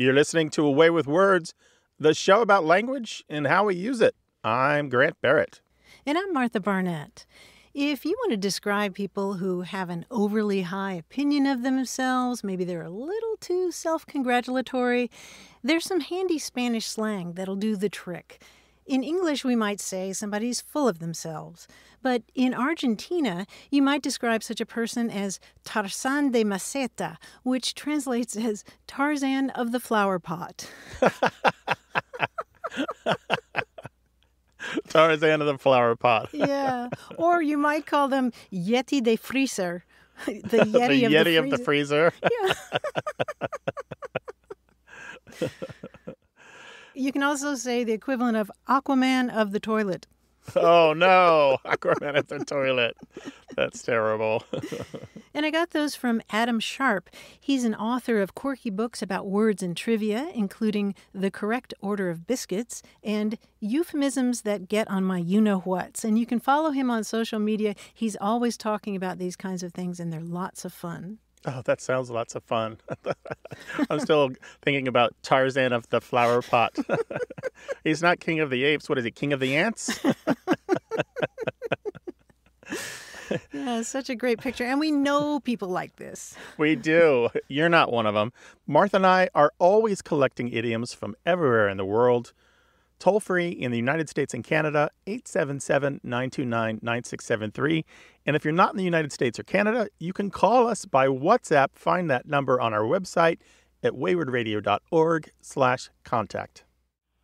You're listening to A Way with Words, the show about language and how we use it. I'm Grant Barrett. And I'm Martha Barnette. If you want to describe people who have an overly high opinion of themselves, maybe they're a little too self congratulatory, there's some handy Spanish slang that'll do the trick. In English, we might say somebody's full of themselves. But in Argentina, you might describe such a person as Tarzan de Maceta, which translates as Tarzan of the flower pot. Tarzan of the flower pot. yeah. Or you might call them Yeti de Freezer. The Yeti, the of, Yeti the of the freezer. Yeah. You can also say the equivalent of Aquaman of the toilet. oh no, Aquaman at the toilet. That's terrible. And I got those from Adam Sharp. He's an author of quirky books about words and trivia, including The Correct Order of Biscuits and Euphemisms That Get on My You Know Whats. And you can follow him on social media. He's always talking about these kinds of things, and they're lots of fun. Oh, that sounds lots of fun. I'm still thinking about Tarzan of the flower pot. He's not king of the apes. What is he, king of the ants? Yeah, such a great picture. And we know people like this. We do. You're not one of them. Martha and I are always collecting idioms from everywhere in the world. Toll free in the United States and Canada, 877 929 9673. And if you're not in the United States or Canada, you can call us by WhatsApp. Find that number on our website at waywordradio.org slash contact.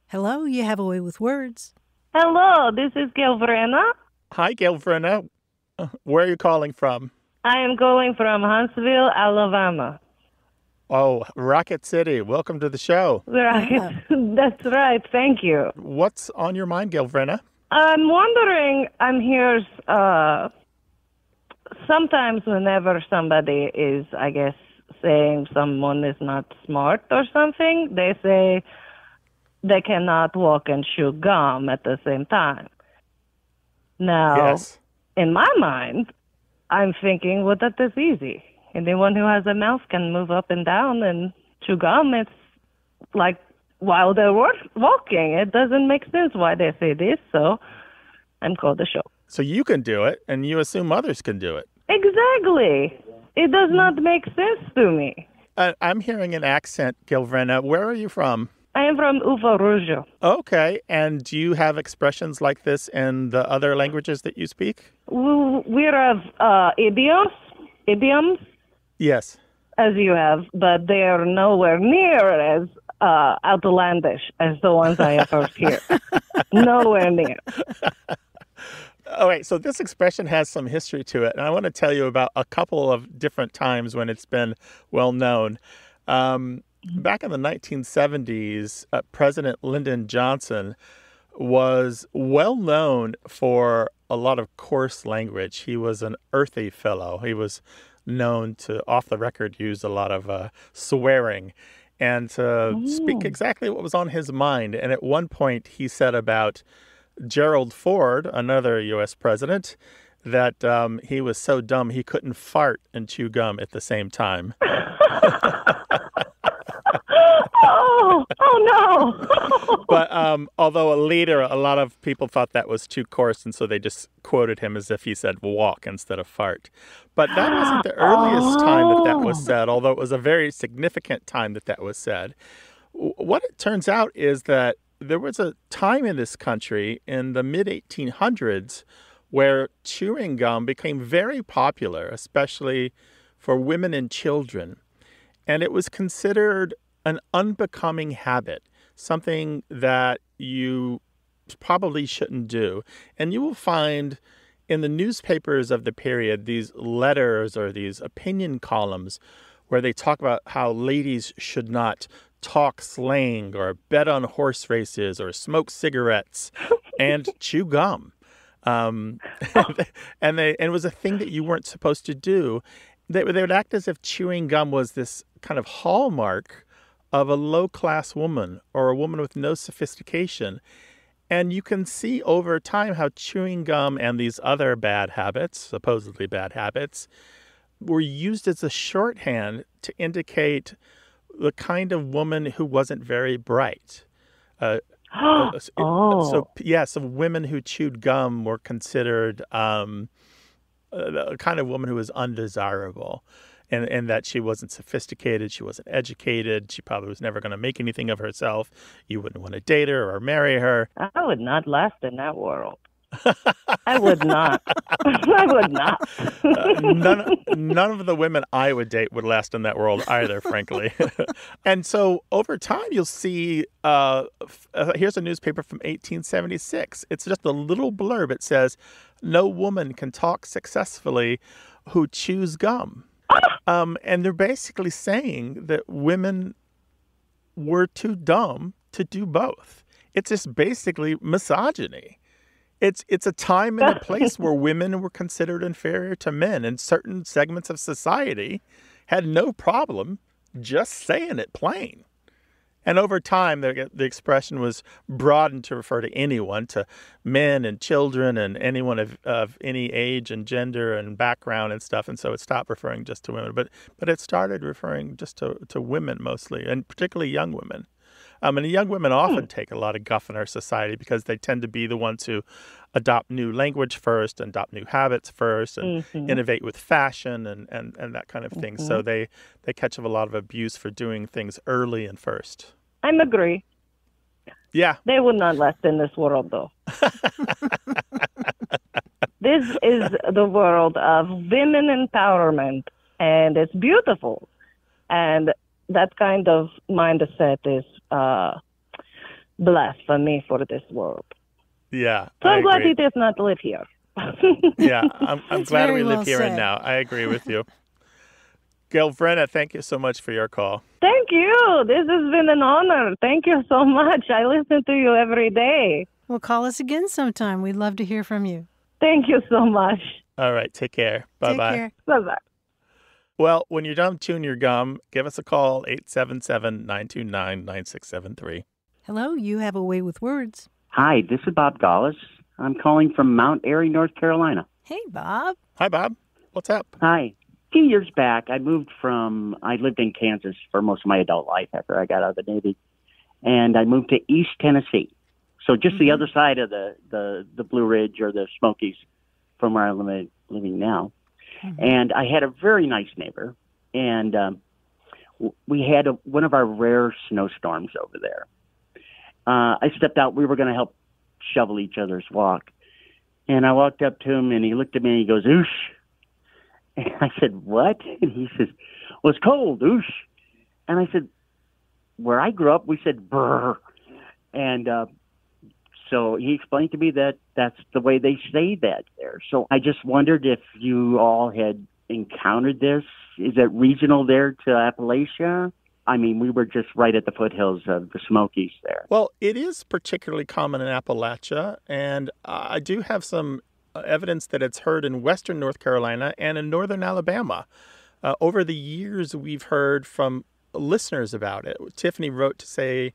Hello, you have a way with words. Hello, this is Gail Verena. Hi, Gail Verena. Uh, Where are you calling from? I am calling from Huntsville, Alabama. Oh, Rocket City. Welcome to the show. Right. That's right. Thank you. What's on your mind, Gailvrena? I'm wondering, I'm here uh, sometimes whenever somebody is, I guess, saying someone is not smart or something, they say they cannot walk and chew gum at the same time. Now, Yes. in my mind, I'm thinking, well, that is easy. Anyone who has a mouth can move up and down and chew gum. It's like while they're wa- walking. It doesn't make sense why they say this, so I'm called the show. So you can do it, and you assume others can do it. Exactly. It does not make sense to me. Uh, I'm hearing an accent, Gail Verena. Where are you from? I am from Uva Rouge. Okay. And do you have expressions like this in the other languages that you speak? We we have uh, idioms, idioms Yes. as you have, but they are nowhere near as uh, outlandish as the ones I have heard here. nowhere near. All right. So this expression has some history to it. And I want to tell you about a couple of different times when it's been well known. Um, back in the 1970s, uh, President Lyndon Johnson was well known for a lot of coarse language. He was an earthy fellow. He was known to, off the record, use a lot of uh, swearing and to speak exactly what was on his mind. And at one point, he said about Gerald Ford, another U.S. president, that um, he was so dumb he couldn't fart and chew gum at the same time. Oh, oh no. But um, although a leader, a lot of people thought that was too coarse, and so they just quoted him as if he said walk instead of fart. But that wasn't the earliest time that that was said, although it was a very significant time that that was said. What it turns out is that there was a time in this country in the mid 1800s where chewing gum became very popular, especially for women and children. And it was considered an unbecoming habit, something that you probably shouldn't do. And you will find in the newspapers of the period these letters or these opinion columns where they talk about how ladies should not talk slang or bet on horse races or smoke cigarettes and chew gum. Um, and they and it was a thing that you weren't supposed to do. They, they would act as if chewing gum was this kind of hallmark of a low class woman or a woman with no sophistication. And you can see over time how chewing gum and these other bad habits, supposedly bad habits, were used as a shorthand to indicate the kind of woman who wasn't very bright. Uh, oh. So yeah, so women who chewed gum were considered um, a kind of woman who was undesirable. And, and that she wasn't sophisticated, she wasn't educated, she probably was never going to make anything of herself. You wouldn't want to date her or marry her. I would not last in that world. I would not. I would not. uh, none, none of the women I would date would last in that world either, frankly. and so over time, you'll see uh, uh, here's a newspaper from 1876. It's just a little blurb. It says, No woman can talk successfully who chews gum. Um, and they're basically saying that women were too dumb to do both. It's just basically misogyny it's it's a time and a place where women were considered inferior to men and certain segments of society had no problem just saying it plain and over time the, the expression was broadened to refer to anyone to men and children and anyone of, of any age and gender and background and stuff. And so it stopped referring just to women but but it started referring just to, to women mostly and particularly young women um, and young women often hmm. take a lot of guff in our society because they tend to be the ones who adopt new language first and adopt new habits first and mm-hmm. innovate with fashion and, and, and that kind of thing. Mm-hmm. So they, they catch up a lot of abuse for doing things early and first. I'm agree. Yeah. They will not last in this world though. this is the world of women empowerment and it's beautiful. And that kind of mindset is uh, blasphemy for me for this world. Yeah. So I'm glad agree. he does not live here. yeah, I'm, I'm glad we well live here said. and now. I agree with you. Gail Vrenna, thank you so much for your call. Thank you. This has been an honor. Thank you so much. I listen to you every day. Well, call us again sometime. We'd love to hear from you. Thank you so much. All right, take care. Bye bye. Bye bye. Well, when you're done chewing your gum, give us a call 877 929 9673. Hello, you have a way with words. Hi, this is Bob Gallis. I'm calling from Mount Airy, North Carolina. Hey, Bob. Hi, Bob. What's up? Hi. A few years back, I moved from, I lived in Kansas for most of my adult life after I got out of the Navy, and I moved to East Tennessee. So just the mm-hmm. other side of the, the, the Blue Ridge or the Smokies from where I'm living, living now. And I had a very nice neighbor, and um, we had a, one of our rare snowstorms over there. Uh, I stepped out. We were going to help shovel each other's walk. And I walked up to him, and he looked at me and he goes, Oosh. And I said, What? And he says, Well, it's cold, Oosh. And I said, Where I grew up, we said, Brr. And uh, so he explained to me that that's the way they say that there. So I just wondered if you all had encountered this. Is it regional there to Appalachia? I mean, we were just right at the foothills of the Smokies there. Well, it is particularly common in Appalachia, and I do have some uh, evidence that it's heard in western North Carolina and in northern Alabama. Uh, over the years, we've heard from listeners about it. Tiffany wrote to say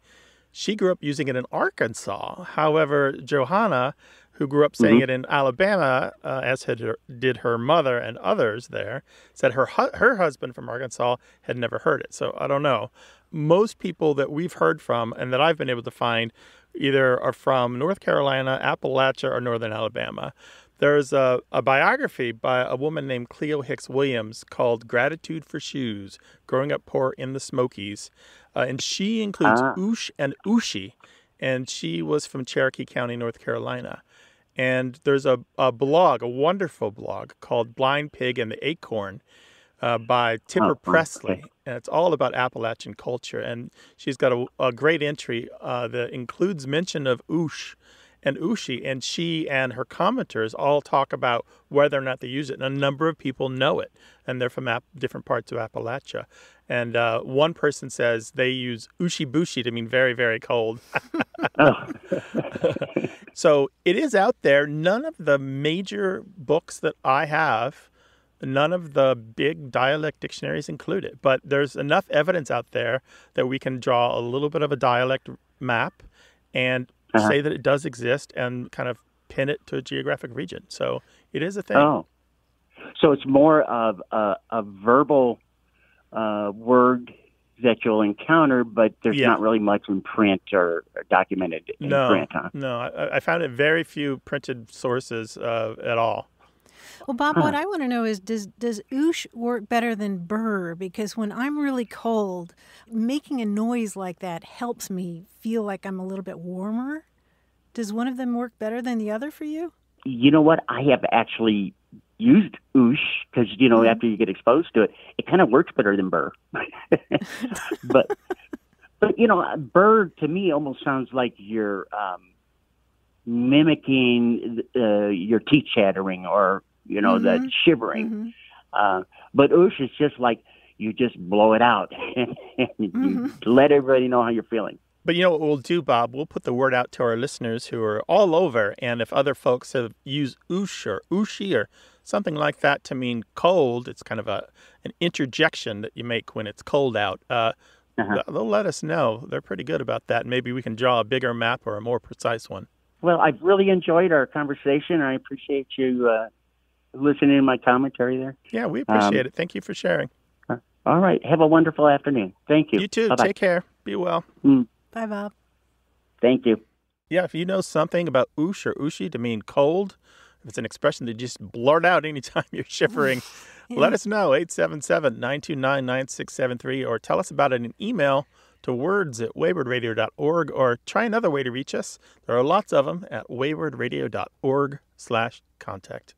she grew up using it in Arkansas. However, Johanna, who grew up saying it in Alabama, uh, as had her, did her mother and others there, said her hu- her husband from Arkansas had never heard it. So I don't know. Most people that we've heard from and that I've been able to find either are from North Carolina, Appalachia, or northern Alabama. There's a, a biography by a woman named Cleo Hicks Williams called Gratitude for Shoes Growing Up Poor in the Smokies. Uh, and she includes Ah. Oosh and Ooshi. And she was from Cherokee County, North Carolina. And there's a, a blog, a wonderful blog called Blind Pig and the Acorn uh, by Tipper Oh, Pressley. okay. And it's all about Appalachian culture. And she's got a, a great entry uh, that includes mention of Oosh and Ushi. And she and her commenters all talk about whether or not they use it. And a number of people know it. And they're from different parts of Appalachia. And uh, one person says they use Ushi Bushi to mean very, very cold. Oh, So it is out there. None of the major books that I have, none of the big dialect dictionaries include it. But there's enough evidence out there that we can draw a little bit of a dialect map and Uh-huh. say that it does exist and kind of pin it to a geographic region. So it is a thing. oh. So it's more of a, a verbal uh, word that you'll encounter, but there's Yeah. not really much in print or, or documented in No, print. Huh? no, I, I found it very few printed sources uh, at all. Well, Bob, what I want to know is does does oosh work better than burr? Because when I'm really cold, making a noise like that helps me feel like I'm a little bit warmer. Does one of them work better than the other for you? You know what? I have actually used oosh because you know after you get exposed to it, it kind of works better than burr. but but you know, burr to me almost sounds like you're um, mimicking uh, your teeth chattering or you know that shivering. Uh, but oosh is just like you just blow it out and you let everybody know how you're feeling. But you know what we'll do, Bob? We'll put the word out to our listeners who are all over, and if other folks have used oosh or ooshi or something like that to mean cold, it's kind of a an interjection that you make when it's cold out. Uh, Uh-huh. They'll let us know. They're pretty good about that. Maybe we can draw a bigger map or a more precise one. Well, I've really enjoyed our conversation, I appreciate you uh, listening to my commentary there. Yeah, we appreciate Um, it. Thank you for sharing. All right. Have a wonderful afternoon. Thank you. You too. Bye-bye. Take care. Be well. Bye, Bob. Thank you. Yeah, if you know something about oosh or ooshi to mean cold, if it's an expression that you just blurt out anytime you're shivering, let us know. 877 929 9673 or tell us about it in an email to words at waywordradio.org or try another way to reach us. There are lots of them at waywordradio.org slash contact.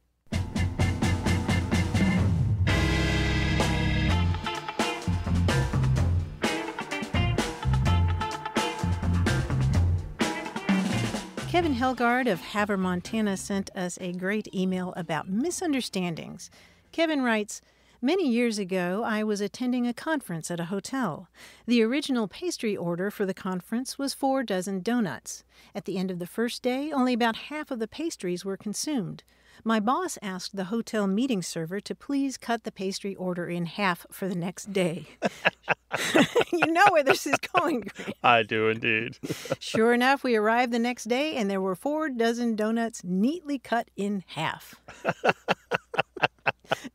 Kevin Helgard of Havre, Montana sent us a great email about misunderstandings. Kevin writes, Many years ago, I was attending a conference at a hotel. The original pastry order for the conference was four dozen donuts. At the end of the first day, only about half of the pastries were consumed. My boss asked the hotel meeting server to please cut the pastry order in half for the next day. you know where this is going, Grant. I do indeed. Sure enough, we arrived the next day and there were four dozen donuts neatly cut in half.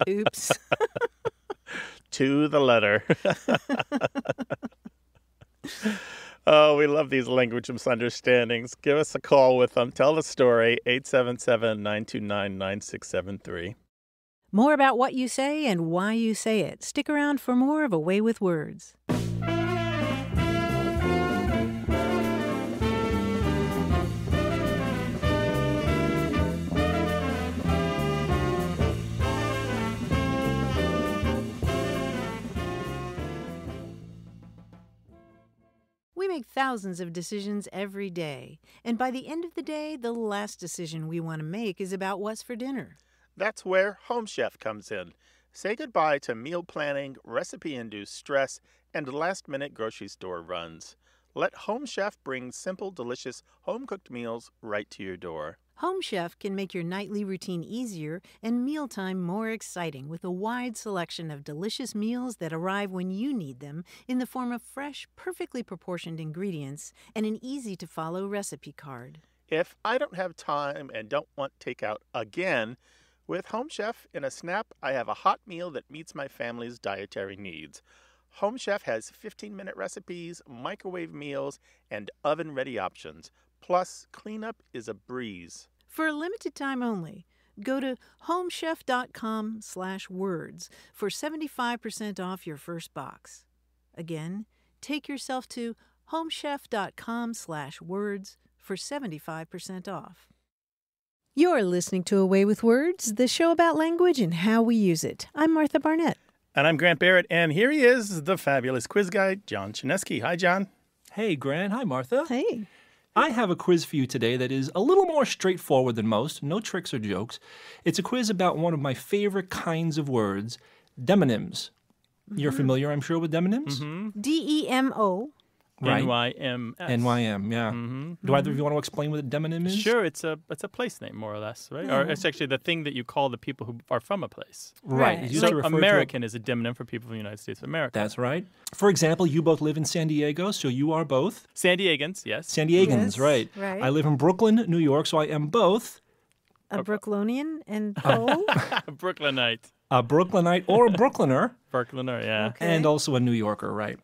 Oops. to the letter. Oh, we love these language misunderstandings. Give us a call with them. Tell the story, 877 929 9673. More about what you say and why you say it. Stick around for more of A Way with Words. We make thousands of decisions every day, and by the end of the day, the last decision we want to make is about what's for dinner. That's where Home Chef comes in. Say goodbye to meal planning, recipe induced stress, and last minute grocery store runs. Let Home Chef bring simple, delicious, home cooked meals right to your door. Home Chef can make your nightly routine easier and mealtime more exciting with a wide selection of delicious meals that arrive when you need them in the form of fresh, perfectly proportioned ingredients and an easy to follow recipe card. If I don't have time and don't want takeout again, with Home Chef in a snap, I have a hot meal that meets my family's dietary needs. Home Chef has 15 minute recipes, microwave meals, and oven ready options. Plus, cleanup is a breeze. For a limited time only, go to homechef.com slash words for 75% off your first box. Again, take yourself to homechef.com slash words for 75% off. You're listening to A Way with Words, the show about language and how we use it. I'm Martha Barnette. And I'm Grant Barrett, and here he is, the fabulous quiz guy, John Chaneski. Hi, John. Hey, Grant. Hi, Martha. Hey. I have a quiz for you today that is a little more straightforward than most. No tricks or jokes. It's a quiz about one of my favorite kinds of words, demonyms. You're mm-hmm. familiar, I'm sure, with demonyms? Mm-hmm. D E M O. Right. NYMS. NYM, yeah. Mm-hmm. Do either of mm-hmm. you want to explain what a demonym is? Sure, it's a it's a place name, more or less, right? Or mm-hmm. it's actually the thing that you call the people who are from a place. Right. Right. So to refer to a- American is a demonym for people from the United States of America. That's right. For example, you both live in San Diego, so you are both San Diegans, yes. San Diegans, Yes, right? right. I live in Brooklyn, New York, so I am both A Brooklynian and a Brooklynite. a Brooklynite or a Brooklyner, Brooklyner, yeah. Okay. and also a New Yorker, right?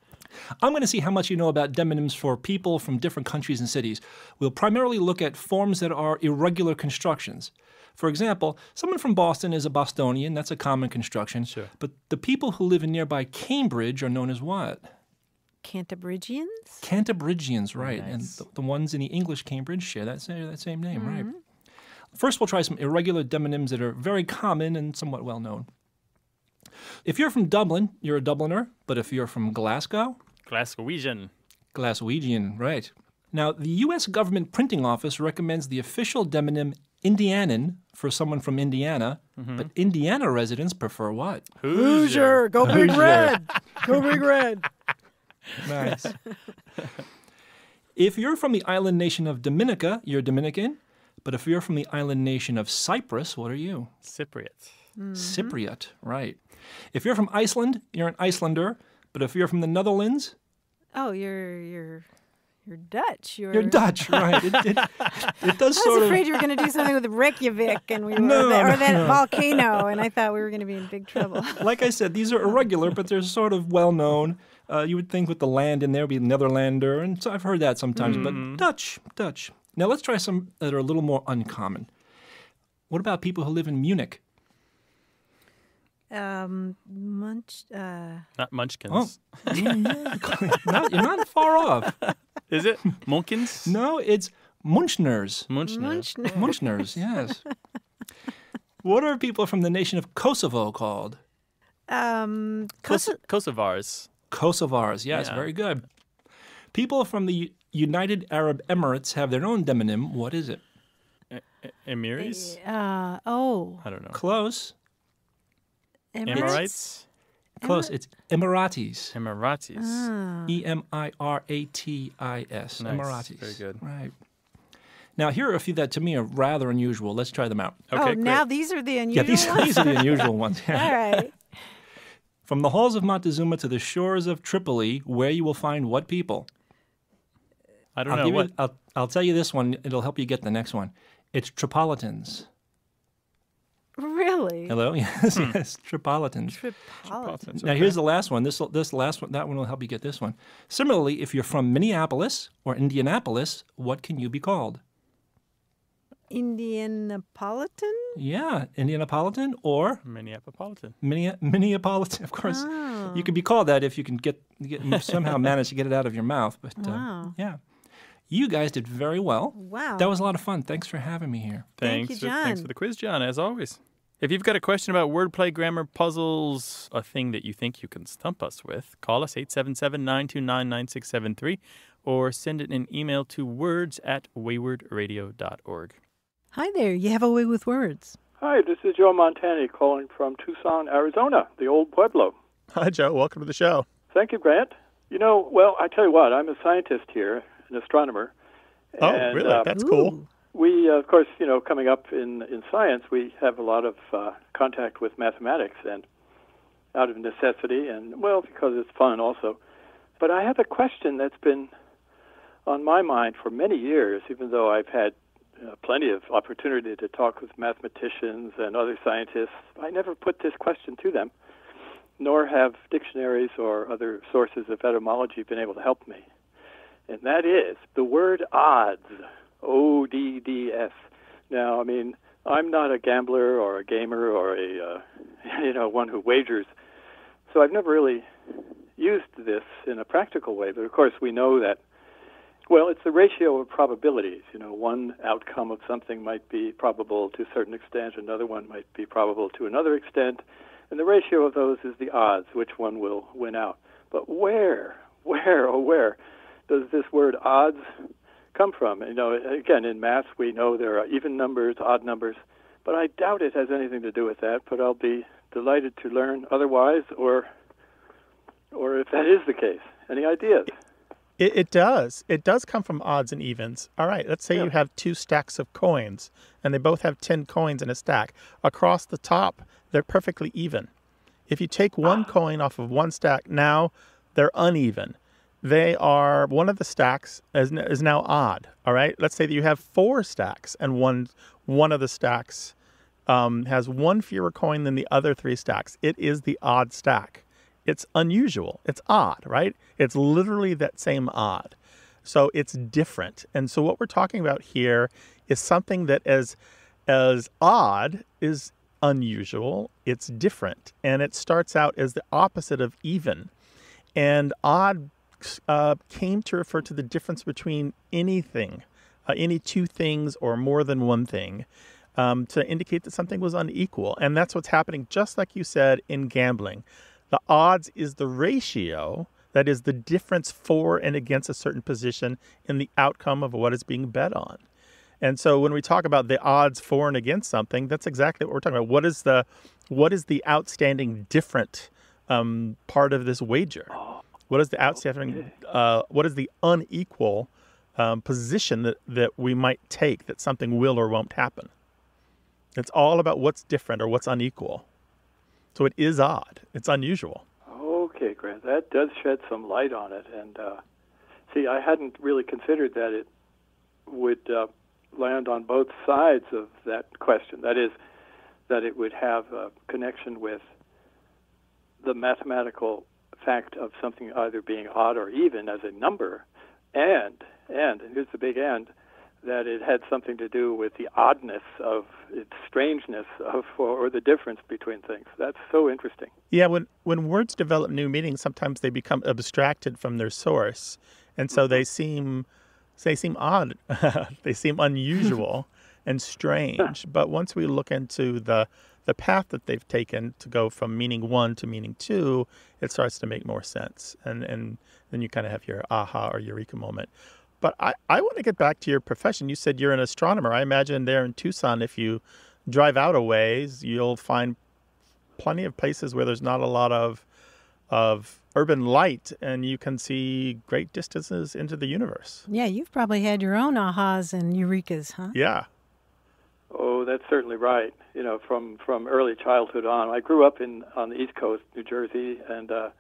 I'm going to see how much you know about demonyms for people from different countries and cities. We'll primarily look at forms that are irregular constructions. For example, someone from Boston is a Bostonian. That's a common construction. Sure. But the people who live in nearby Cambridge are known as what? Cantabrigians? Cantabrigians, right. Nice. And the, the ones in the English Cambridge share that same, that same name, right. Mm-hmm. First, we'll try some irregular demonyms that are very common and somewhat well known. If you're from Dublin, you're a Dubliner. But if you're from Glasgow, Glaswegian. Glaswegian, right. Now, the U.S. government printing office recommends the official demonym Indianan for someone from Indiana, mm-hmm. but Indiana residents prefer what? Hoosier. Go big red! Go big red! Nice. if you're from the island nation of Dominica, you're Dominican. But if you're from the island nation of Cyprus, what are you? Cypriot. Mm-hmm. Cypriot, right. If you're from Iceland, you're an Icelander. But if you're from the Netherlands, Oh, you're you're you're Dutch. You're, you're Dutch, right? It, it, it does I sort was of. afraid you were going to do something with Reykjavik and we were No, there, no, or that no. volcano, and I thought we were going to be in big trouble. like I said, these are irregular, but they're sort of well known. Uh, you would think with the land in there, would be Netherlander, and so I've heard that sometimes. But Dutch, Dutch. Now let's try some that are a little more uncommon. What about people who live in Munich? Um, munch. Uh, Not Munchkins. Oh, not, you're not far off. Is it? Munkins? No, it's Munchners. Munchner. Munchner. Munchners, yes. What are people from the nation of Kosovo called? Um, Kos- Koso- Kosovars. Kosovars, yes, Yeah. very good. People from the United Arab Emirates have their own demonym. What is it? Emiris? uh, oh, I don't know. Close. Emirates? Emirates? Close. It's Emiratis. Emiratis. Ah. E M I R A T I S. Nice. Emiratis. Very good. Right. Now, here are a few that to me are rather unusual. Let's try them out. Okay, oh, great. now these are the unusual Yeah, these, ones. these are the unusual ones. All right. From the halls of Montezuma to the shores of Tripoli, where you will find what people? I don't I'll, know what. you, I'll, I'll tell you this one. It'll help you get the next one. It's Tripolitans. Really? Hello? Yes, Hmm. yes. Tripolitans. Tripolitan. Now here's the last one. This this last one that one will help you get this one. Similarly, if you're from Minneapolis or Indianapolis, what can you be called? Indianapolitan? Yeah, Indianapolitan or Minneapolitan. Minne- Minneapolitan. Of course, Oh. you could be called that if you can get, get somehow manage to get it out of your mouth. But uh, yeah, you guys did very well. Wow. That was a lot of fun. Thanks for having me here. Thank Thanks you, for, thanks for the quiz, John, as always. If you've got a question about wordplay, grammar, puzzles, a thing that you think you can stump us with, call us 877 929 9673 or send it an email to words at waywordradio.org. Hi there. You have a way with words. Hi, this is Joe Montani calling from Tucson, Arizona, the old Pueblo. Hi, Joe. Welcome to the show. Thank you, Grant. You know, well, I tell you what, I'm a scientist here, an astronomer. Oh, and, really? uh, That's cool. We, uh, of course, you know, coming up in, in science, we have a lot of uh, contact with mathematics and out of necessity and, well, because it's fun also. But I have a question that's been on my mind for many years, even though I've had uh, plenty of opportunity to talk with mathematicians and other scientists. I never put this question to them, nor have dictionaries or other sources of etymology been able to help me. And that is the word odds. O D D S. Now, I mean, I'm not a gambler or a gamer or a, uh, you know, one who wagers. So I've never really used this in a practical way. But of course, we know that well, it's the ratio of probabilities. You know, one outcome of something might be probable to a certain extent, another one might be probable to another extent, and the ratio of those is the odds, which one will win out. But where, where, oh, where does this word odds come from? You know, again, in math, we know there are even numbers, odd numbers, but I doubt it has anything to do with that, but I'll be delighted to learn otherwise, or, or if that is the case. Any ideas? It, it does. It does come from odds and evens. All right, let's say you have two stacks of coins, and they both have 10 coins in a stack. Across the top, they're perfectly even. If you take one ah. coin off of one stack, now they're uneven. They are, one of the stacks is, is now odd. All right, let's say that you have four stacks, and one, one of the stacks um, has one fewer coin than the other three stacks. It is the odd stack. it's unusual. It's odd, right? It's literally that same odd. So it's different. And so what we're talking about here is something that as as odd is unusual, it's different. And it starts out as the opposite of even. And odd uh, came to refer to the difference between anything, uh, any two things or more than one thing, um, to indicate that something was unequal. And that's what's happening, just like you said, in gambling. The odds is the ratio, that is the difference for and against a certain position in the outcome of what is being bet on. And so when we talk about the odds for and against something, that's exactly what we're talking about. What is the what is the outstanding different um, part of this wager? What is the outstanding? Uh, what is the unequal um, position that that we might take that something will or won't happen? It's all about what's different or what's unequal. So it is odd. It's unusual. Okay, Grant. That does shed some light on it. And uh, see, I hadn't really considered that it would uh, land on both sides of that question. That is, that it would have a connection with the mathematical fact of something either being odd or even as a number, and and, and here's the big end, that it had something to do with the oddness of its strangeness of or, or the difference between things. That's so interesting. Yeah, when when words develop new meanings, sometimes they become abstracted from their source, and so they mm-hmm. seem they seem odd. they seem unusual and strange. But once we look into the the path that they've taken to go from meaning one to meaning two, it starts to make more sense. And and then you kind of have your aha or eureka moment. But I, I want to get back to your profession. You said you're an astronomer. I imagine there in Tucson, if you drive out a ways, you'll find plenty of places where there's not a lot of of urban light and you can see great distances into the universe. Yeah, you've probably had your own ahas and eurekas, huh? Yeah. Oh, that's certainly right. You know, from from early childhood on, I grew up in on the East Coast, New Jersey, and uh,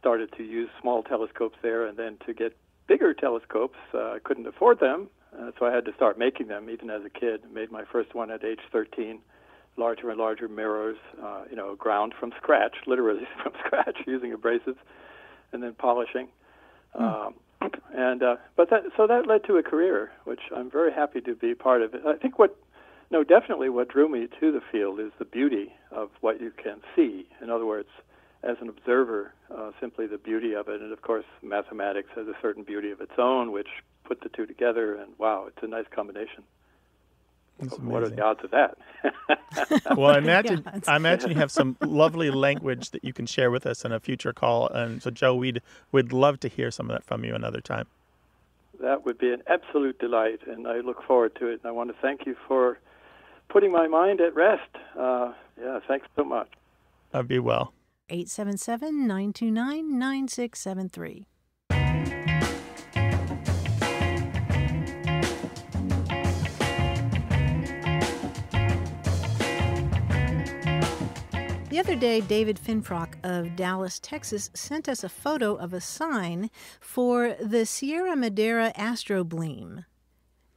started to use small telescopes there, and then to get bigger telescopes, uh, I couldn't afford them, uh, so I had to start making them even as a kid. Made my first one at age 13 larger and larger mirrors, uh, you know, ground from scratch, literally from scratch, using abrasives, and then polishing. Mm. Um, and uh, but that so that led to a career, which I'm very happy to be part of. I think what no, definitely what drew me to the field is the beauty of what you can see. In other words, as an observer, uh, simply the beauty of it. And of course, mathematics has a certain beauty of its own, which put the two together, and wow, it's a nice combination. What are the odds of that? well, I imagine yeah, I imagine you have some lovely language that you can share with us in a future call. And so, Joe, we'd we'd love to hear some of that from you another time. That would be an absolute delight, and I look forward to it. And I want to thank you for putting my mind at rest. Uh, yeah, thanks so much. I'd be well. 877 929 9673. The other day, David Finfrock of Dallas, Texas, sent us a photo of a sign for the Sierra Madera Astrobleme.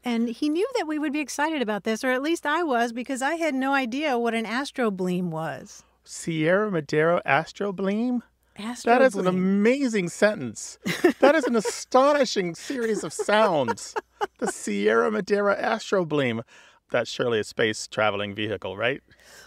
And he knew that we would be excited about this, or at least I was, because I had no idea what an Astrobleme was. Sierra Madera Astrobleme? Astrobleme. That is an amazing sentence. that is an astonishing series of sounds. The Sierra Madera Astrobleme. That's surely a space traveling vehicle, right?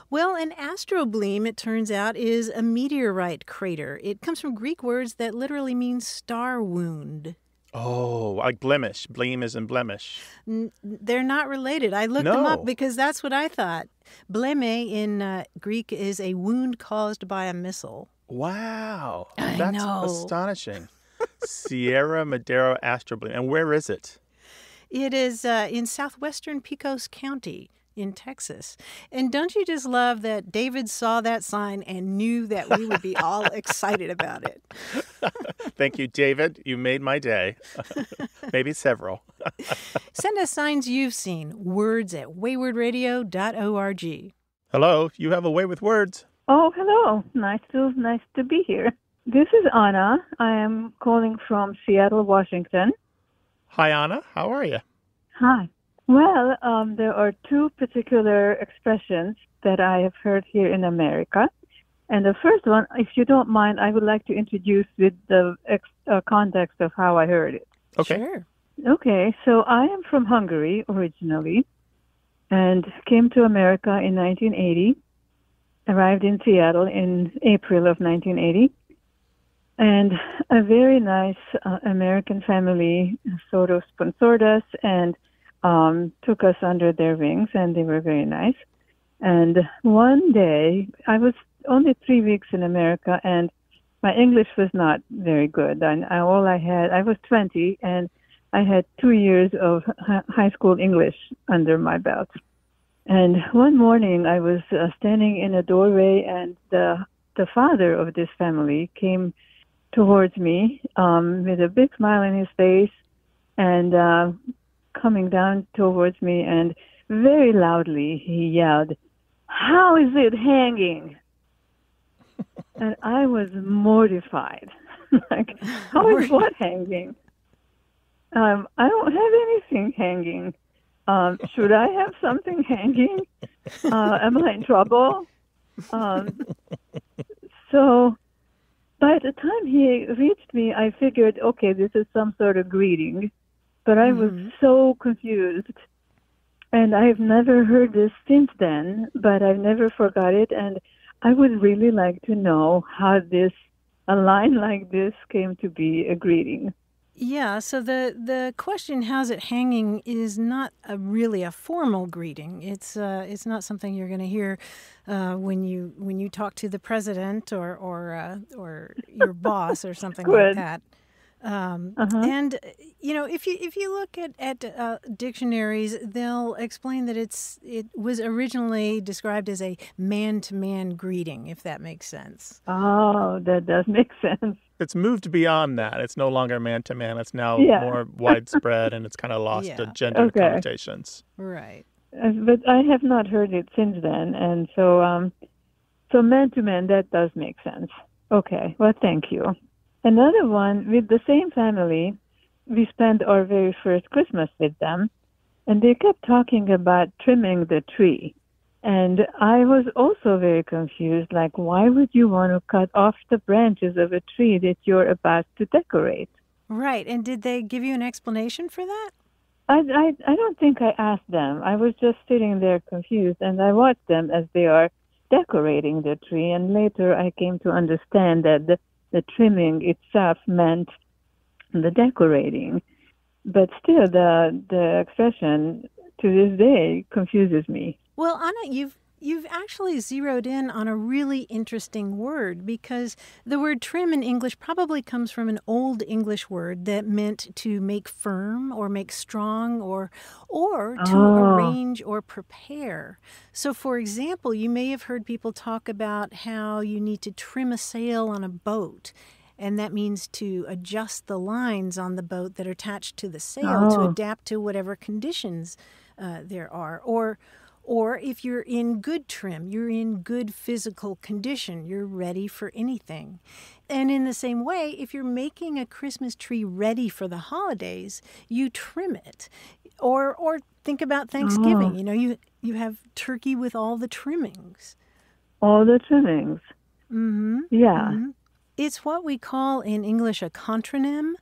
Well, an astrobleme, it turns out, is a meteorite crater. It comes from Greek words that literally mean star wound. Oh, like blemish. Bleem is in blemish. N- they're not related. I looked no. them up because that's what I thought. Bleme in uh, Greek is a wound caused by a missile. Wow. I that's know. astonishing. Sierra Madera Astrobleme. And where is it? It is uh, in southwestern Pecos County in Texas. And don't you just love that David saw that sign and knew that we would be all excited about it? Thank you, David. You made my day. Maybe several. Send us signs you've seen. Words at waywordradio.org. Hello, you have a way with words. Oh, hello. Nice to nice to be here. This is Anna. I am calling from Seattle, Washington. Hi, Anna. How are you? Hi. Well, um, there are two particular expressions that I have heard here in America. And the first one, if you don't mind, I would like to introduce with the ex- uh, context of how I heard it. Okay. Sure. Okay, so I am from Hungary originally and came to America in 1980. Arrived in Seattle in April of 1980. And a very nice uh, American family sort of sponsored us and um, took us under their wings, and they were very nice. And one day, I was only three weeks in America, and my English was not very good. And I, all I had, I was 20, and I had two years of high school English under my belt. And one morning, I was uh, standing in a doorway, and the the father of this family came towards me um, with a big smile on his face, and uh, coming down towards me, and very loudly he yelled, "How is it hanging?" and I was mortified. like, how is what hanging? Um, I don't have anything hanging. Um, should I have something hanging? Uh, am I in trouble? Um, so by the time he reached me, I figured, okay, this is some sort of greeting. But I was so confused. And I've never heard this since then, but I've never forgot it. And I would really like to know how this, a line like this came to be a greeting. Yeah, so the, the question "How's it hanging?" is not a, really a formal greeting. It's uh, it's not something you're going to hear uh, when you when you talk to the president or or uh, or your boss or something like that. Um, Uh-huh. And you know, if you if you look at at uh, dictionaries, they'll explain that it's it was originally described as a man to man greeting, if that makes sense. Oh, that does make sense. It's moved beyond that. It's no longer man to man. It's now Yeah. more widespread and it's kind of lost Yeah. the gender Okay. connotations. Right. Uh, but I have not heard it since then, and so um, so man to man, that does make sense. Okay, well, thank you. Another one with the same family, we spent our very first Christmas with them, and they kept talking about trimming the tree. And I was also very confused, like, why would you want to cut off the branches of a tree that you're about to decorate? Right. And did they give you an explanation for that? I, I, I don't think I asked them. I was just sitting there confused, and I watched them as they are decorating the tree. And later I came to understand that the, the trimming itself meant the decorating. But still, the, the expression to this day confuses me. Well, Anna, you've you've actually zeroed in on a really interesting word because the word trim in English probably comes from an old English word that meant to make firm or make strong or or to Oh. arrange or prepare. So for example, you may have heard people talk about how you need to trim a sail on a boat. And that means to adjust the lines on the boat that are attached to the sail to Oh. adapt to whatever conditions uh, there are. Or or if you're in good trim, you're in good physical condition, you're ready for anything. And in the same way, if you're making a Christmas tree ready for the holidays, you trim it. Or or think about Thanksgiving. Oh. You know, you you have turkey with all the trimmings. All the trimmings. Mm-hmm. Yeah. Mhm. It's what we call in English a contronym,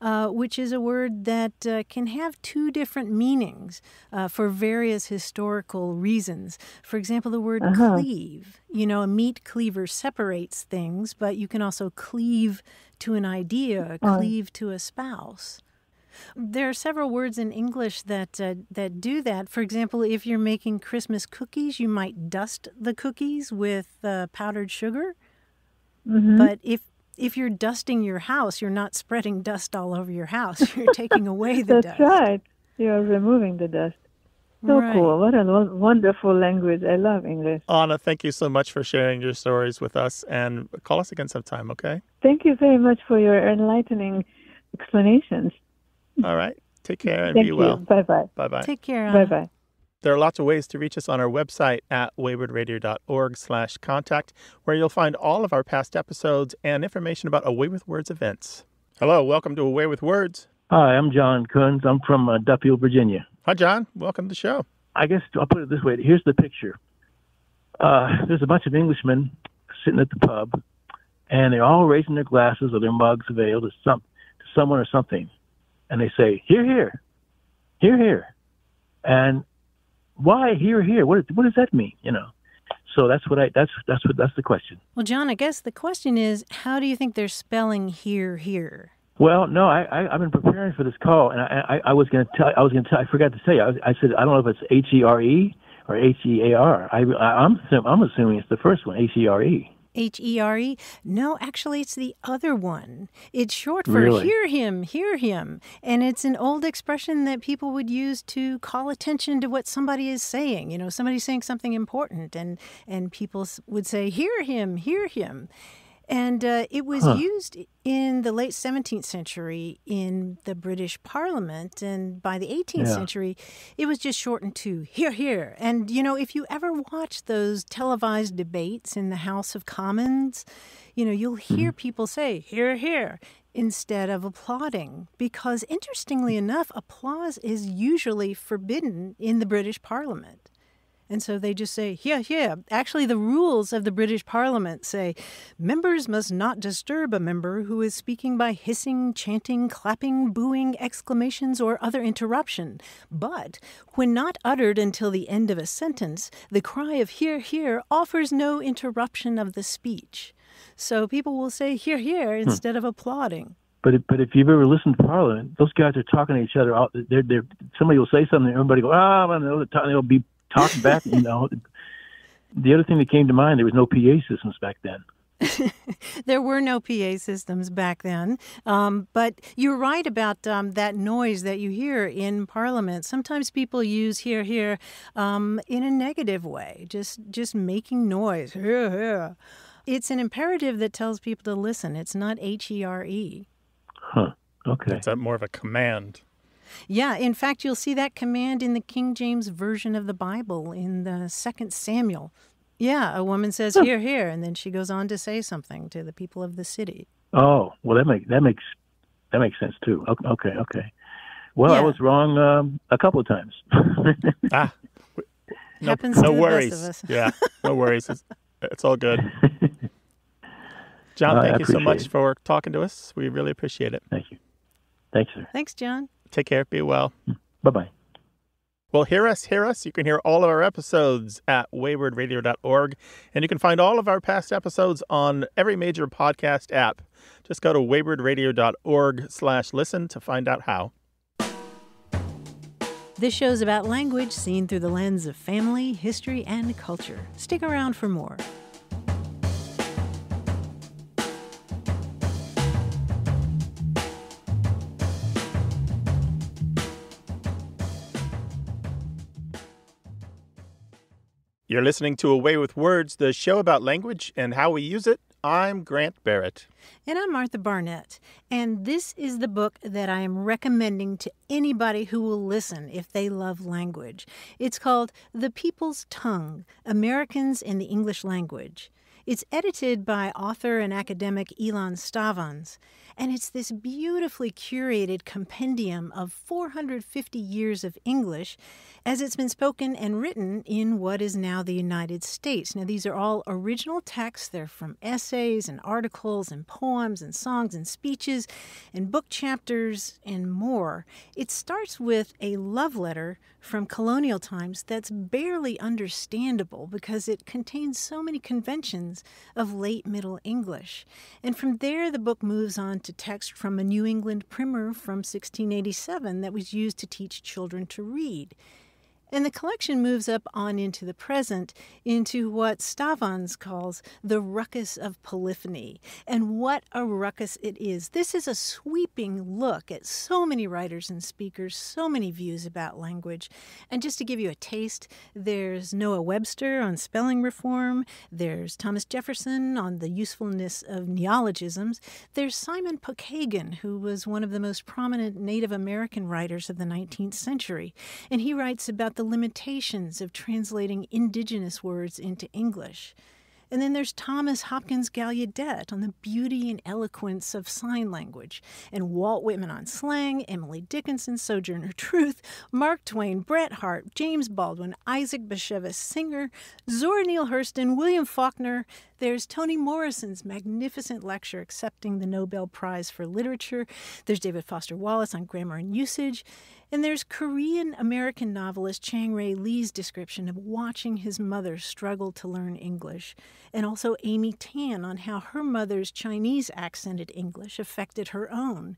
uh, which is a word that uh, can have two different meanings uh, for various historical reasons. For example, the word Uh-huh. cleave. You know, a meat cleaver separates things, but you can also cleave to an idea, cleave to a spouse. There are several words in English that uh, that do that. For example, if you're making Christmas cookies, you might dust the cookies with uh, powdered sugar. Mhm. But if if you're dusting your house, you're not spreading dust all over your house. You're taking away the That's dust. right. You're removing the dust. So Right. cool. What a wonderful language. I love English. Anna, thank you so much for sharing your stories with us and call us again sometime, okay? Thank you very much for your enlightening explanations. All right. Take care and Thank be you. well. Bye bye. Bye bye. Take care. Bye Anna. bye. There are lots of ways to reach us on our website at waywordradio.org slash contact, where you'll find all of our past episodes and information about A Way with Words events. Hello, welcome to A Way with Words. Hi, I'm John Coons. I'm from uh, Duffield, Virginia. Hi, John. Welcome to the show. I guess I'll put it this way. Here's the picture. Uh, there's a bunch of Englishmen sitting at the pub, and they're all raising their glasses or their mugs of ale to some to someone or something, and they say, "Here, here, here, here," and why here, here? What what does that mean? You know. So that's what I that's that's what that's the question. Well, John, I guess the question is, how do you think they're spelling here, here? Well, no, I, I I've been preparing for this call, and I I, I was going to tell I was going to tell I forgot to tell you I, was, I said I don't know if it's H E R E or H E A R. I I'm I'm assuming it's the first one H E R E. H E R E? No, actually, it's the other one. It's short for Really? hear him, hear him. And it's an old expression that people would use to call attention to what somebody is saying. You know, somebody's saying something important, and, and people would say, hear him, hear him. And uh, it was Huh. used in the late 17th century in the British Parliament. And by the 18th Yeah. century, it was just shortened to here, here. And, you know, if you ever watch those televised debates in the House of Commons, you know, you'll hear people say here, here instead of applauding. Because interestingly enough, applause is usually forbidden in the British Parliament. And so they just say, yeah, yeah. Actually, the rules of the British Parliament say members must not disturb a member who is speaking by hissing, chanting, clapping, booing, exclamations, or other interruption. But when not uttered until the end of a sentence, the cry of hear, hear offers no interruption of the speech. So people will say hear, hear instead of applauding. But if, but if you've ever listened to Parliament, those guys are talking to each other. Out, they're, they're, somebody will say something, and everybody go, ah, know. They'll be talking back. you know. The other thing that came to mind, there was no PA systems back then. There were no PA systems back then, um, but you're right about um, that noise that you hear in Parliament. Sometimes people use "hear, hear" um, in a negative way, just just making noise. Hear, hear. It's an imperative that tells people to listen. It's not H E R E. Huh. Okay. It's a, more of a command. Yeah, in fact, you'll see that command in the King James version of the Bible in the Second Samuel. Yeah, a woman says "hear, hear," and then she goes on to say something to the people of the city. Oh, well, that makes that makes that makes sense too. Okay, okay. Well, I was wrong um, a couple of times. Ah, no, Happens no to the best worries. of us. yeah, no worries. It's, it's all good. John, I thank you so much it. for talking to us. We really appreciate it. Thank you. Thanks, sir. Thanks, John. Take care. Be well. Bye bye. Well, hear us, hear us. You can hear all of our episodes at waywordradio.org, and you can find all of our past episodes on every major podcast app. Just go to waywordradio.org slash listen to find out how. This show's about language seen through the lens of family, history, and culture. Stick around for more. You're listening to A Way with Words, the show about language and how we use it. I'm Grant Barrett. And I'm Martha Barnette, and this is the book that I am recommending to anybody who will listen if they love language. It's called The People's Tongue Americans in the English Language. It's edited by author and academic Ilan Stavans, and it's this beautifully curated compendium of 450 years of English as it's been spoken and written in what is now the United States. Now, these are all original texts. They're from essays and articles and poems and songs and speeches and book chapters and more. It starts with a love letter from colonial times that's barely understandable because it contains so many conventions of late Middle English. And from there, the book moves on to text from a New England primer from 1687 that was used to teach children to read. And the collection moves up on into the present, into what Stavans calls the ruckus of polyphony. And what a ruckus it is. This is a sweeping look at so many writers and speakers, so many views about language. And just to give you a taste, there's Noah Webster on spelling reform, there's Thomas Jefferson on the usefulness of neologisms, there's Simon Pokagon, who was one of the most prominent Native American writers of the 19th century. And he writes about the limitations of translating indigenous words into English. And then there's Thomas Hopkins Gallaudet on the beauty and eloquence of sign language, and Walt Whitman on slang, Emily Dickinson, Sojourner Truth, Mark Twain, Bret Harte, James Baldwin, Isaac Bashevis Singer, Zora Neale Hurston, William Faulkner. There's Toni Morrison's magnificent lecture accepting the Nobel Prize for Literature. There's David Foster Wallace on grammar and usage. And there's Korean American novelist Chang Rae Lee's description of watching his mother struggle to learn English, and also Amy Tan on how her mother's Chinese accented English affected her own.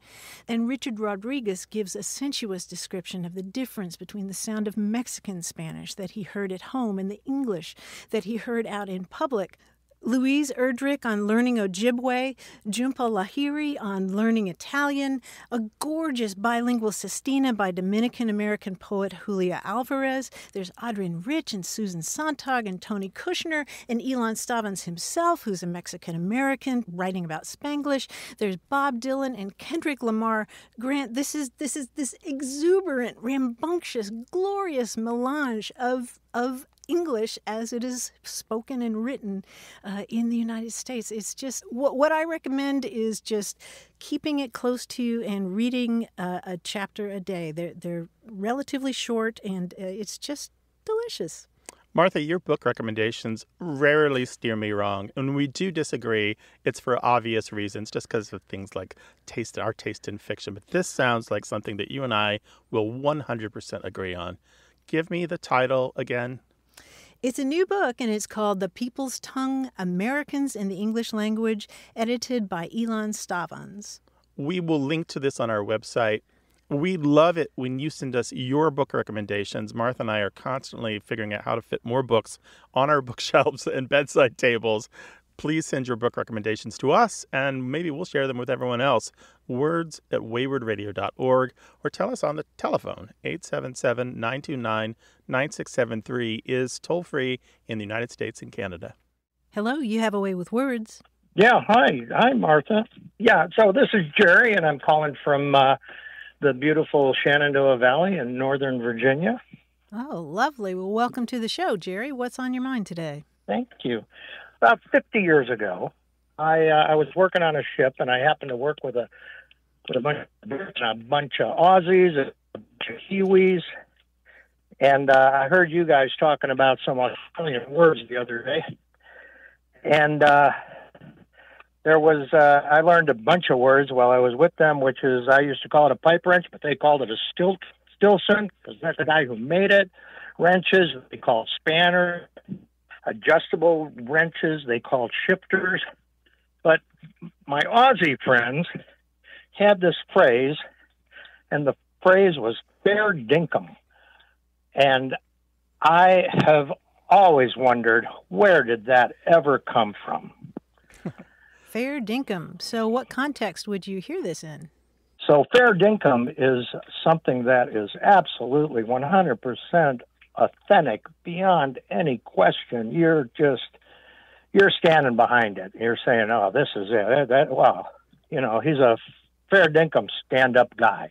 And Richard Rodriguez gives a sensuous description of the difference between the sound of Mexican Spanish that he heard at home and the English that he heard out in public Louise Erdrich on learning Ojibwe, Jhumpa Lahiri on learning Italian, a gorgeous bilingual sestina by Dominican American poet Julia Alvarez. There's Adrienne Rich and Susan Sontag and Tony Kushner and Ilan Stavans himself, who's a Mexican American writing about Spanglish. There's Bob Dylan and Kendrick Lamar. Grant, this is this is this exuberant, rambunctious, glorious melange of of English as it is spoken and written uh, in the United States. It's just what, what I recommend is just keeping it close to you and reading uh, a chapter a day. They're, they're relatively short and uh, it's just delicious. Martha, your book recommendations rarely steer me wrong. And When we do disagree, it's for obvious reasons, just because of things like taste, our taste in fiction. But this sounds like something that you and I will 100% agree on. Give me the title again. It's a new book and it's called The People's Tongue Americans in the English Language, edited by Ilan Stavans. We will link to this on our website. We love it when you send us your book recommendations. Martha and I are constantly figuring out how to fit more books on our bookshelves and bedside tables please send your book recommendations to us and maybe we'll share them with everyone else. Words at waywordradio.org or tell us on the telephone. 877 929 9673 is toll free in the United States and Canada. Hello, you have a way with words. Yeah, hi. Hi, Martha. Yeah, so this is Jerry, and I'm calling from uh, the beautiful Shenandoah Valley in Northern Virginia. Oh, lovely. Well, welcome to the show, Jerry. What's on your mind today? Thank you about 50 years ago, I uh, I was working on a ship, and I happened to work with a with a bunch of, a bunch of Aussies, a bunch of Kiwis, and uh, I heard you guys talking about some Australian words the other day, and uh, there was uh, I learned a bunch of words while I was with them, which is I used to call it a pipe wrench, but they called it a stilt Stillson because that's the guy who made it. Wrenches they call spanner adjustable wrenches they called shifters. But my Aussie friends had this phrase, and the phrase was fair dinkum. And I have always wondered where did that ever come from? fair dinkum. So, what context would you hear this in? So, fair dinkum is something that is absolutely 100% authentic beyond any question. You're just you're standing behind it. You're saying, "Oh, this is it." That wow, you know, he's a fair dinkum stand-up guy.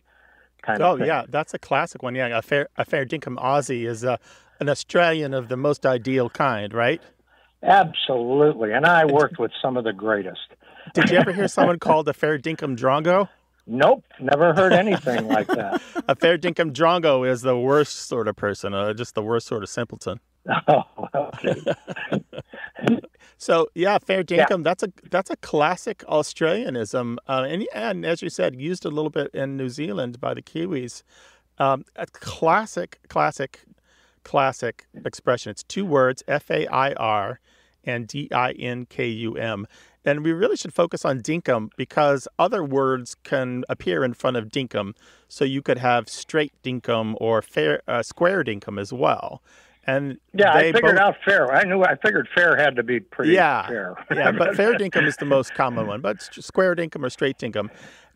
Kind of oh of yeah, that's a classic one. Yeah, a fair a fair dinkum Aussie is a, an Australian of the most ideal kind, right? Absolutely, and I worked with some of the greatest. Did you ever hear someone called a fair dinkum drongo? Nope, never heard anything like that. A fair dinkum drongo is the worst sort of person, uh, just the worst sort of simpleton. Oh, okay. so yeah, fair dinkum. Yeah. That's a that's a classic Australianism, uh, and and as you said, used a little bit in New Zealand by the Kiwis. Um, a classic, classic, classic expression. It's two words: F A I R and D I N K U M. And we really should focus on dinkum because other words can appear in front of dinkum. So you could have straight dinkum or fair, uh, square dinkum as well. And yeah, I figured both... out fair. I knew I figured fair had to be pretty yeah, fair. yeah, but fair dinkum is the most common one. But square dinkum or straight dinkum,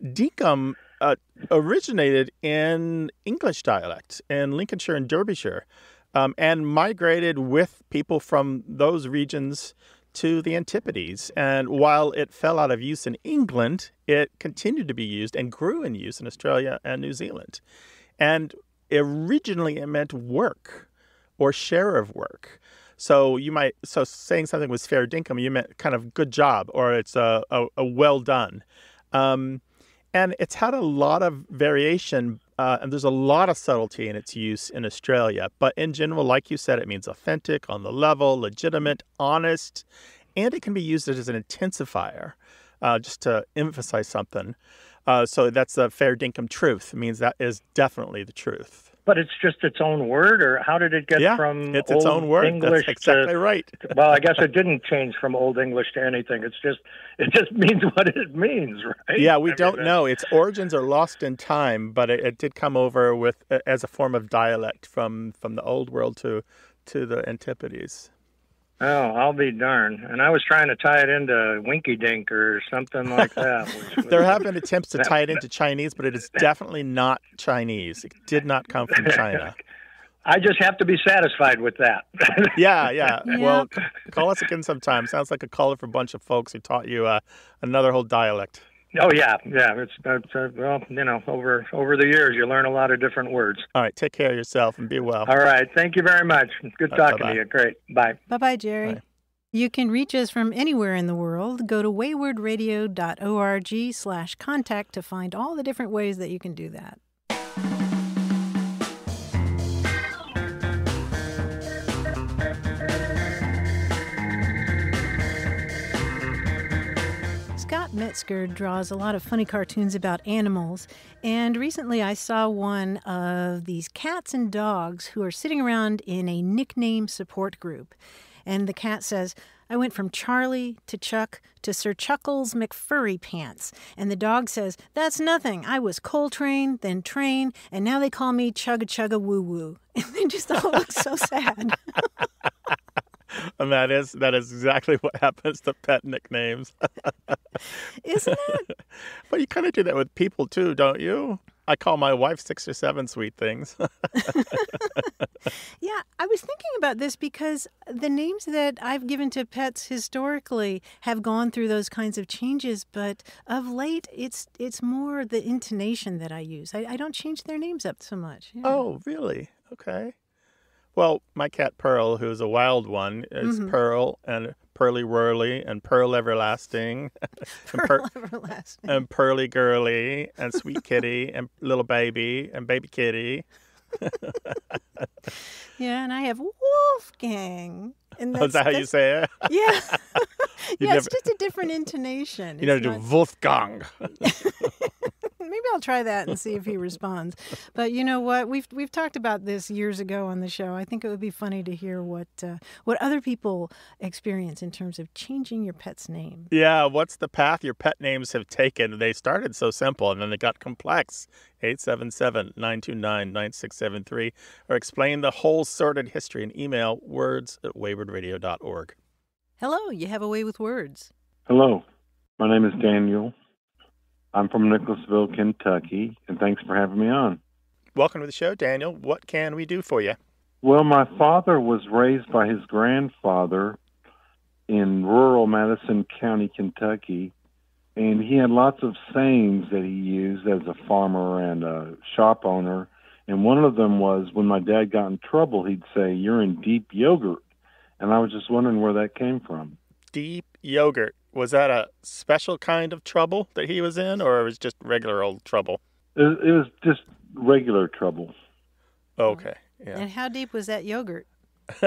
dinkum uh, originated in English dialect in Lincolnshire and Derbyshire, um, and migrated with people from those regions to the Antipodes. And while it fell out of use in England, it continued to be used and grew in use in Australia and New Zealand. And originally it meant work or share of work. So you might so saying something was fair dinkum, you meant kind of good job or it's a, a, a well done. Um, and it's had a lot of variation uh, and there's a lot of subtlety in its use in Australia. But in general, like you said, it means authentic, on the level, legitimate, honest, and it can be used as an intensifier uh, just to emphasize something. Uh, so that's the fair dinkum truth. It means that is definitely the truth. But it's just its own word, or how did it get yeah, from it's its Old own word. English that's exactly to, right. well, I guess it didn't change from Old English to anything. It's just it just means what it means, right? Yeah, we I don't mean, know. Its origins are lost in time, but it, it did come over with as a form of dialect from from the old world to to the Antipodes. Oh, I'll be darned. And I was trying to tie it into Winky Dink or something like that. which There have been attempts to tie it into Chinese, but it is definitely not Chinese. It did not come from China. I just have to be satisfied with that. Yeah, yeah. Yeah. Well, call us again sometime. Sounds like a colorful bunch of folks who taught you uh, another whole dialect. Oh yeah, yeah. It's, it's uh, well, you know, over over the years, you learn a lot of different words. All right, take care of yourself and be well. All right, thank you very much. Good All right, talking bye-bye. to you. Great. Bye. Bye bye, Jerry. Bye. You can reach us from anywhere in the world. Go to waywordradio.org slash contact to find all the different ways that you can do that. Scott Metzger draws a lot of funny cartoons about animals, and recently I saw one of these cats and dogs who are sitting around in a nickname support group. And the cat says, I went from Charlie to Chuck to Sir Chuckles McFurry Pants. And the dog says, That's nothing. I was Coltrane, then Train, and now they call me Chugga Chugga Woo Woo. And they just all look so sad. And that is that is exactly what happens to pet nicknames. Isn't it? but you kind of do that with people too, don't you? I call my wife six or seven sweet things. Yeah, I was thinking about this because the names that I've given to pets historically have gone through those kinds of changes, but of late it's it's more the intonation that I use. I, I don't change their names up so much. Yeah. oh, really? Okay. Well, my cat Pearl, who's a wild one, is Mhm. Pearl and Pearly Whirly and Pearl Everlasting and, Per- Pearl everlasting. and Pearly Girly and Sweet Kitty and Little Baby and Baby Kitty. yeah, and I have Wolfgang. And Oh, is that how you say it? Yeah. Yeah, it's just a different intonation. You know, do Wolfgang. Maybe I'll try that and see if he responds. But you know what? We've we've talked about this years ago on the show. I think it would be funny to hear what uh, what other people experience in terms of changing your pet's name. Yeah, what's the path your pet names have taken? They started so simple and then they got complex. 877-929-9673 or explain the whole sordid history in email words at waywordradio.org. Hello, you have a way with words. Hello, my name is Daniel. I'm from Nicholasville, Kentucky, and thanks for having me on. Welcome to the show, Daniel. What can we do for you? Well, my father was raised by his grandfather in rural Madison County, Kentucky, and he had lots of sayings that he used as a farmer and a shop owner. And one of them was when my dad got in trouble, he'd say, You're in deep yogurt. And I was just wondering where that came from. Deep yogurt. Was that a special kind of trouble that he was in or it was just regular old trouble? It, it was just regular trouble. Okay. Yeah. And how deep was that yogurt?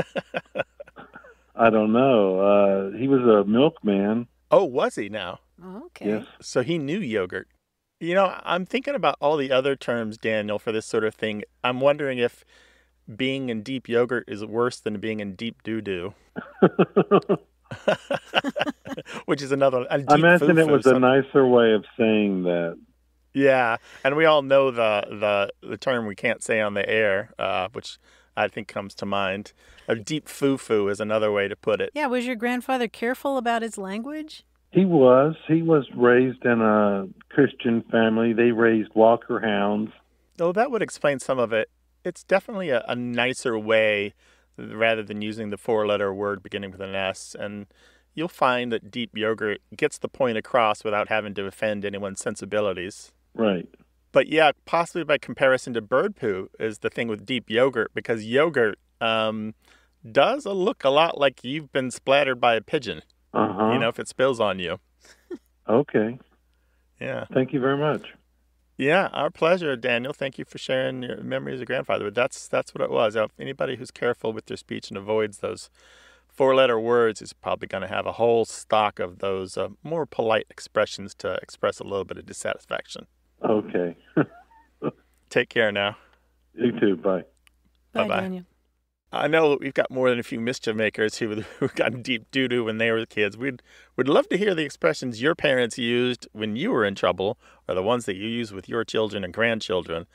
I don't know. Uh, he was a milkman. Oh, was he now? Okay. Yes. So he knew yogurt. You know, I'm thinking about all the other terms, Daniel, for this sort of thing. I'm wondering if being in deep yogurt is worse than being in deep doo doo, which is another. A deep I imagine it foo-foo, was a nicer way of saying that. Yeah, and we all know the the the term we can't say on the air, uh, which I think comes to mind. A deep foo foo is another way to put it. Yeah, was your grandfather careful about his language? He was. He was raised in a Christian family. They raised Walker hounds. Oh, that would explain some of it. It's definitely a, a nicer way rather than using the four letter word beginning with an S. And you'll find that deep yogurt gets the point across without having to offend anyone's sensibilities. Right. But yeah, possibly by comparison to bird poo is the thing with deep yogurt because yogurt, um, does look a lot like you've been splattered by a pigeon. Uh huh. You know, if it spills on you. Okay. Yeah. Thank you very much. Yeah, our pleasure, Daniel. Thank you for sharing your memory as a grandfather. But that's that's what it was. Now, anybody who's careful with their speech and avoids those four-letter words is probably going to have a whole stock of those uh, more polite expressions to express a little bit of dissatisfaction. Okay. Take care now. you too. Bye. Bye, Bye-bye. Daniel. I know we've got more than a few mischief makers who who got deep doo doo when they were kids. We'd would love to hear the expressions your parents used when you were in trouble, or the ones that you use with your children and grandchildren.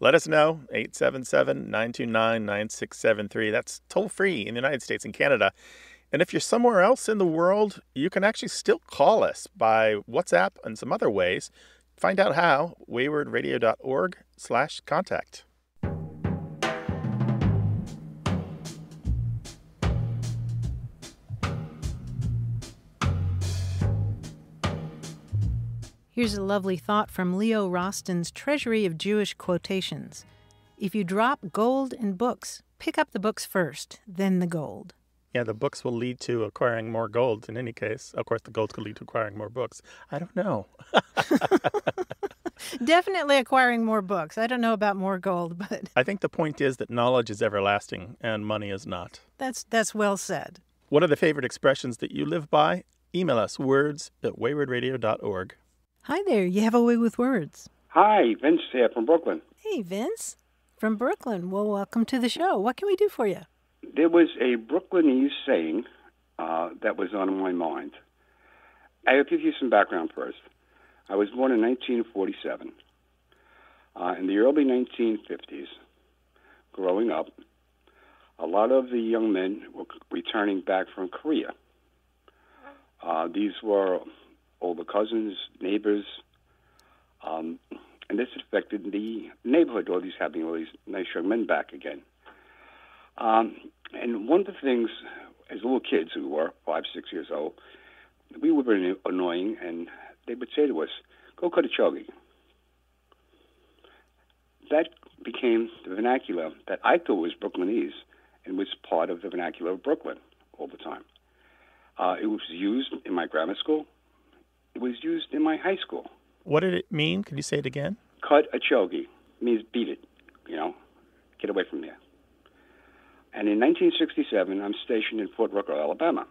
Let us know 877-929-9673. That's toll free in the United States and Canada. And if you're somewhere else in the world, you can actually still call us by WhatsApp and some other ways. Find out how waywordradio.org slash contact. Here's a lovely thought from Leo Rosten's Treasury of Jewish Quotations. If you drop gold in books, pick up the books first, then the gold. Yeah, the books will lead to acquiring more gold in any case. Of course, the gold could lead to acquiring more books. I don't know. Definitely acquiring more books. I don't know about more gold, but I think the point is that knowledge is everlasting and money is not. that's that's well said. What are the favorite expressions that you live by? Email us words at waywordradio.org. Hi there, you have a way with words. Hi, Vince here from Brooklyn. Hey, Vince from Brooklyn. Well, welcome to the show. What can we do for you? There was a Brooklynese saying uh, that was on my mind. I'll give you some background first. I was born in 1947. Uh, in the early 1950s, growing up, a lot of the young men were returning back from Korea. Uh, these were older cousins, neighbors, um, and this affected the neighborhood. All these having all these nice young men back again. Um, and one of the things, as little kids who were five, six years old, we were very annoying, and they would say to us, "Go cut a chogi." That became the vernacular that I thought was Brooklynese and was part of the vernacular of Brooklyn all the time. Uh, it was used in my grammar school. It was used in my high school. What did it mean? Could you say it again? Cut a chogi means beat it, you know, get away from there. And in 1967, I'm stationed in Fort Rucker, Alabama.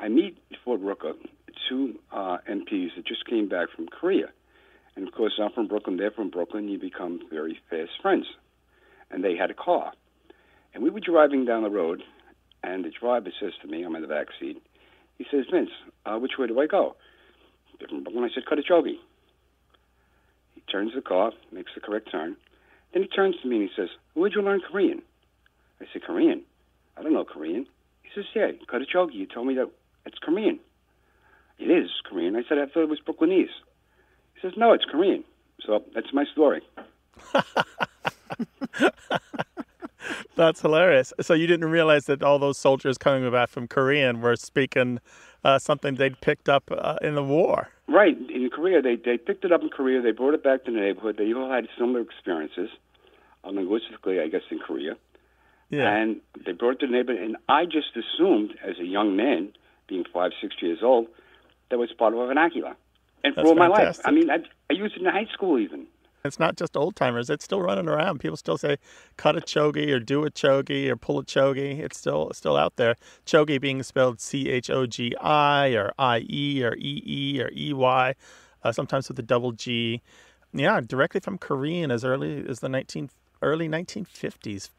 I meet Fort Rucker two uh, MPs that just came back from Korea. And of course, I'm from Brooklyn, they're from Brooklyn. You become very fast friends. And they had a car. And we were driving down the road, and the driver says to me, I'm in the back seat, he says, Vince, uh, which way do I go? Brooklyn. I said, cut a chogi. He turns the car, makes the correct turn. Then he turns to me and he says, Where'd you learn Korean? I said, Korean? I don't know Korean. He says, Yeah, cut a chogi. You told me that it's Korean. It is Korean. I said, I thought it was Brooklynese. He says, No, it's Korean. So that's my story. That's hilarious. So you didn't realize that all those soldiers coming back from Korean were speaking uh, something they'd picked up uh, in the war. Right. In Korea, they, they picked it up in Korea. They brought it back to the neighborhood. They all had similar experiences, uh, linguistically, I guess, in Korea. Yeah. And they brought it to the neighborhood. And I just assumed, as a young man, being five, six years old, that was part of a vernacular. And for That's all my life. I mean, I, I used it in high school even. It's not just old timers. It's still running around. People still say cut a chogi or do a chogi or pull a chogi. It's still still out there. Chogi being spelled C H O G I or I E or E E or E Y, uh, sometimes with a double G. Yeah, directly from Korean as early as the 19 early 1950s.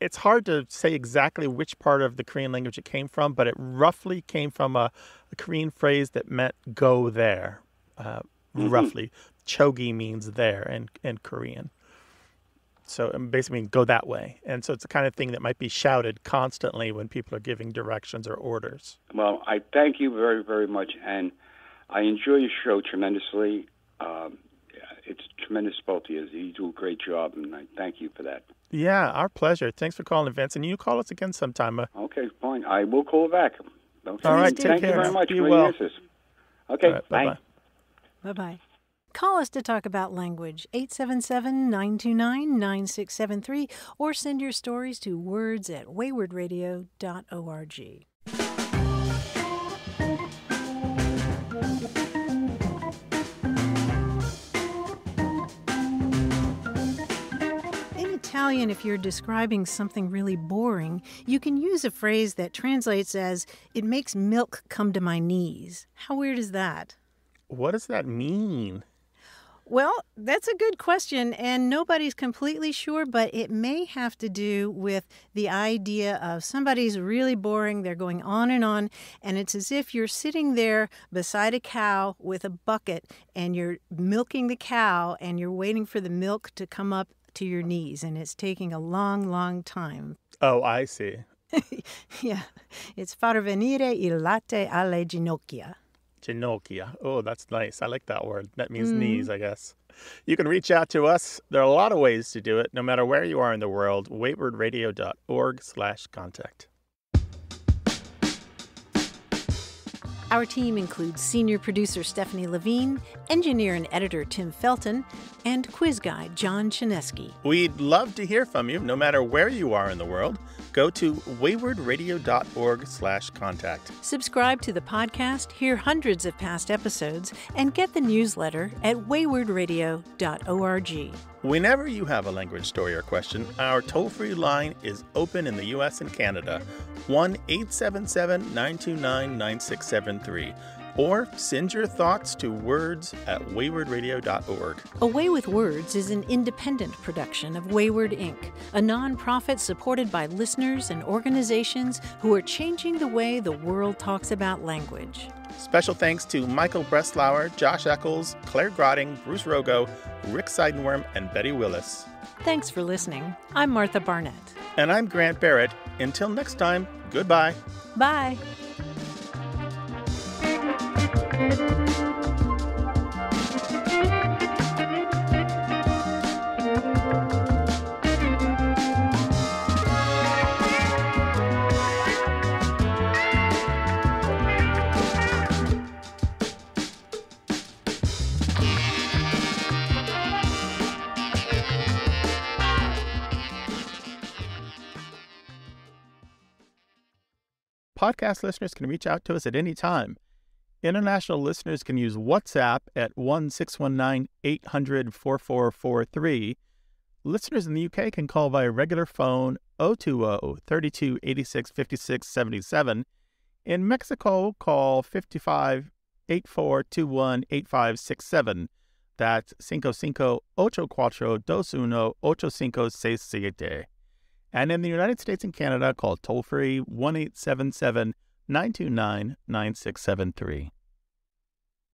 It's hard to say exactly which part of the Korean language it came from, but it roughly came from a, a Korean phrase that meant "go there." Uh, Roughly, chogi means there in in Korean. So it basically means go that way, and so it's the kind of thing that might be shouted constantly when people are giving directions or orders. Well, I thank you very, very much, and I enjoy your show tremendously. Um, it's tremendous both of you. You do a great job, and I thank you for that. Yeah, our pleasure. Thanks for calling, Vince, and you call us again sometime. Uh, Okay, fine. I will call back. Okay. All right, take thank take you very much Be for well. your answers. Okay, all right, bye. bye-bye. Call us to talk about language, 877 929 9673, or send your stories to words at waywordradio.org. In Italian, if you're describing something really boring, you can use a phrase that translates as, it makes milk come to my knees. How weird is that? What does that mean? Well, that's a good question, and nobody's completely sure, but it may have to do with the idea of somebody's really boring, they're going on and on, and it's as if you're sitting there beside a cow with a bucket and you're milking the cow and you're waiting for the milk to come up to your knees, and it's taking a long, long time. Oh, I see. yeah, it's far venire il latte alle ginocchia. Ginocchia. Oh, that's nice. I like that word. That means Mhm. knees, I guess. You can reach out to us. There are a lot of ways to do it, no matter where you are in the world. waywordradio.org slash contact. Our team includes senior producer Stephanie Levine, engineer and editor Tim Felton, and quiz guy John Chaneski. We'd love to hear from you, no matter where you are in the world. Go to waywordradio.org slash contact. Subscribe to the podcast, hear hundreds of past episodes, and get the newsletter at waywordradio.org. Whenever you have a language story or question, our toll free line is open in the U.S. and Canada 1 877 929 9673. Or send your thoughts to words at waywordradio.org. Away with Words is an independent production of Wayword Inc., a nonprofit supported by listeners and organizations who are changing the way the world talks about language. Special thanks to Michael Breslauer, Josh Eccles, Claire Grotting, Bruce Rogo, Rick Seidenworm, and Betty Willis. Thanks for listening. I'm Martha Barnette. And I'm Grant Barrett. Until next time, goodbye. Bye. Podcast listeners can reach out to us at any time. International listeners can use WhatsApp at 1 619 800 4443. Listeners in the UK can call via regular phone 020 32 86 56 77. In Mexico, call 55 8421 8567. That's 55 84 21 8567. And in the United States and Canada, call toll free 1 877 929 9673.